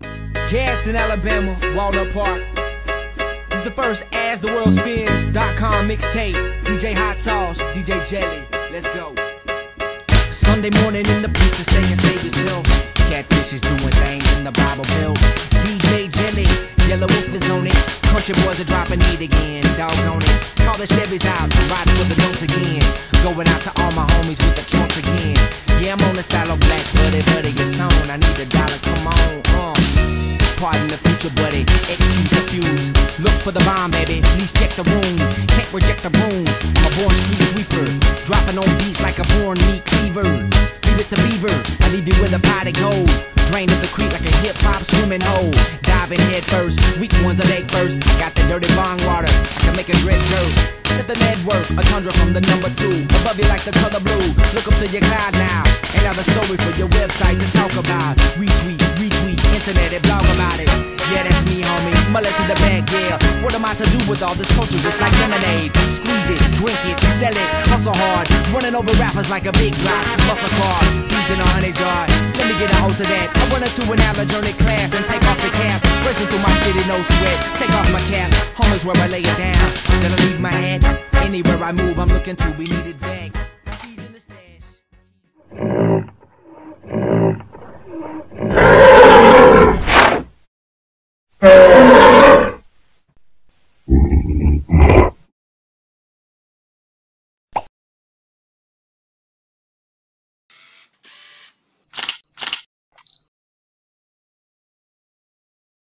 Gadsden, Alabama, Walnut Park. This is the first As the World Spins.com mixtape. DJ Hot Sauce, DJ Jelly. Let's go. Sunday morning in the preacher saying, Save yourself. Catfish is doing things in the Bible Belt. DJ Jelly, Yelawolf is on it. Country boys are dropping heat again. Doggone it. Call the Chevys out, riding with the don'ts again. Going out to all my homies with the trunks again. Yeah, I'm on the shallow black, buddy, buddy, it's on. I need a dollar, come on, uh. Pardon the future, buddy. Excuse the fuse. Look for the bomb, baby. Please check the room. Can't reject the room. I'm a born street sweeper. Dropping on beats like a born meat cleaver. Leave it to Beaver. I leave you with a pot of gold. Drain up the creek like a hip hop swimming hole. Diving head first. Weak ones are leg first. Got the dirty bong water. I can make a drip dirt. Let the network, a tundra from the number two. Above you like the color blue. Look up to your cloud now. And have a story for your website to talk about. Retweet, retweet, internet and blog about it. Yeah, that's me, homie. Mullet to the bag, yeah. What am I to do with all this culture just like lemonade? Squeeze it, drink it, sell it, hustle hard. Running over rappers like a big block. Muscle car, bees in a honey jar. Let me get a hold to that. I run into an allergenic class and take off the cap. Racing through my city, no sweat. Take off my cap. Home is where I lay it down. Gonna leave my head. Anywhere I move, I'm looking to be needed